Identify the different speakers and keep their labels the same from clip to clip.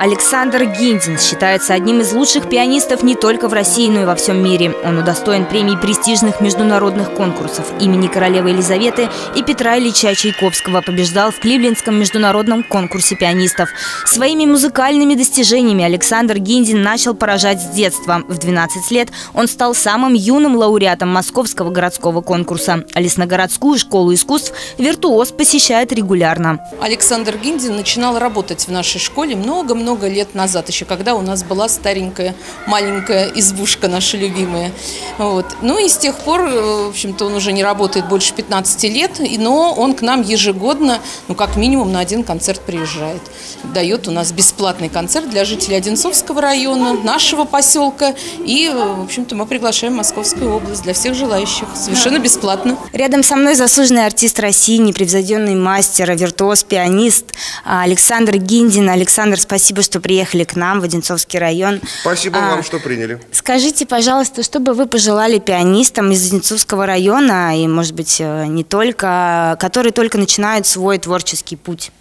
Speaker 1: Александр Гиндин считается одним из лучших пианистов не только в России, но и во всем мире. Он удостоен премий престижных международных конкурсов имени королевы Елизаветы и Петра Ильича Чайковского. Побеждал в Кливлендском международном конкурсе пианистов. Своими музыкальными достижениями Александр Гиндин начал поражать с детства. В 12 лет он стал самым юным лауреатом Московского городского конкурса. А Лесногородскую школу искусств виртуоз посещает регулярно.
Speaker 2: Александр Гиндин начинал работать в нашей школе много-много много лет назад, еще когда у нас была старенькая маленькая избушка наша любимая. Вот. Ну и с тех пор, э, в общем-то, он уже не работает больше 15 лет, но он к нам ежегодно, ну как минимум на один концерт приезжает. Дает у нас бесплатный концерт для жителей Одинцовского района, нашего поселка. И, э, в общем-то, мы приглашаем Московскую область для всех желающих. Совершенно бесплатно.
Speaker 1: Рядом со мной заслуженный артист России, непревзойденный мастер, виртуоз, пианист Александр Гиндин. Александр, спасибо Спасибо, что приехали к нам в Одинцовский район.
Speaker 3: Спасибо а, вам, что приняли.
Speaker 1: Скажите, пожалуйста, что бы вы пожелали пианистам из Одинцовского района, и, может быть, э, не только, которые только начинают свой творческий путь?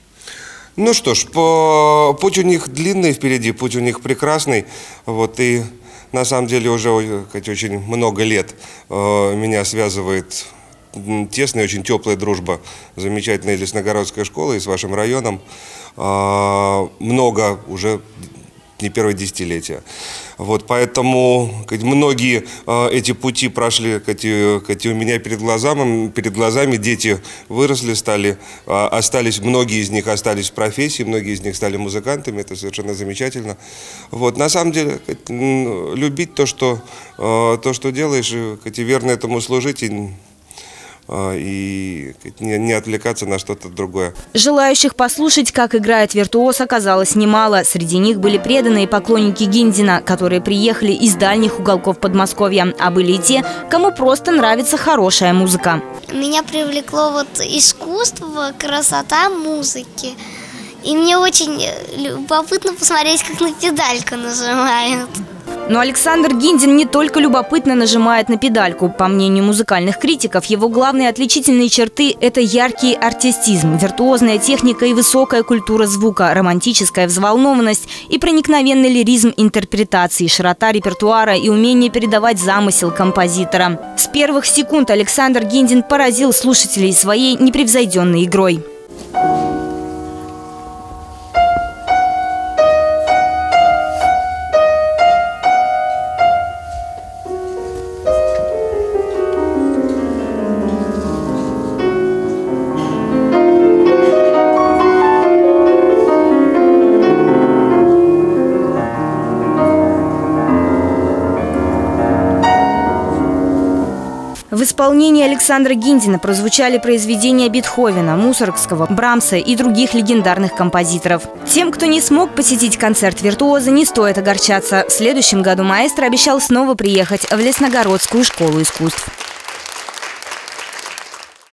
Speaker 3: Ну что ж, по... путь у них длинный впереди, путь у них прекрасный. Вот, и на самом деле уже очень много лет э, меня связывает тесная, очень теплая дружба замечательной Лесногородской школы и с вашим районом. А, много уже не первое десятилетие. Вот, поэтому многие э, эти пути прошли эти, эти у меня перед глазами, перед глазами дети выросли, стали, э, остались, многие из них остались в профессии, многие из них стали музыкантами, это совершенно замечательно. Вот, на самом деле, любить то, что, э, то, что делаешь, и, верно этому служить, и и не, не отвлекаться на что-то другое.
Speaker 1: Желающих послушать, как играет виртуоз, оказалось немало. Среди них были преданные поклонники Гиндина, которые приехали из дальних уголков Подмосковья, а были и те, кому просто нравится хорошая музыка.
Speaker 4: Меня привлекло вот искусство, красота музыки. И мне очень любопытно посмотреть, как на педальку нажимают.
Speaker 1: Но Александр Гиндин не только любопытно нажимает на педальку. По мнению музыкальных критиков, его главные отличительные черты – это яркий артистизм, виртуозная техника и высокая культура звука, романтическая взволнованность и проникновенный лиризм интерпретации, широта репертуара и умение передавать замысел композитора. С первых секунд Александр Гиндин поразил слушателей своей непревзойденной игрой. В исполнении Александра Гиндина прозвучали произведения Бетховена, Мусоргского, Брамса и других легендарных композиторов. Тем, кто не смог посетить концерт «Виртуоза», не стоит огорчаться. В следующем году маэстро обещал снова приехать в Лесногородскую школу искусств.